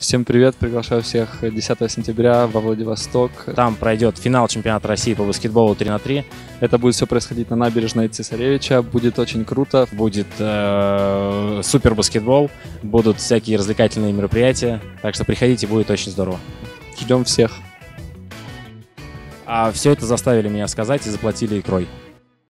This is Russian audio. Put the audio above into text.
Всем привет, приглашаю всех 10 сентября во Владивосток. Там пройдет финал чемпионата России по баскетболу 3 на 3. Это будет все происходить на набережной Цесаревича, будет очень круто. Будет э, супер баскетбол, будут всякие развлекательные мероприятия, так что приходите, будет очень здорово. Ждем всех. А все это заставили меня сказать и заплатили икрой.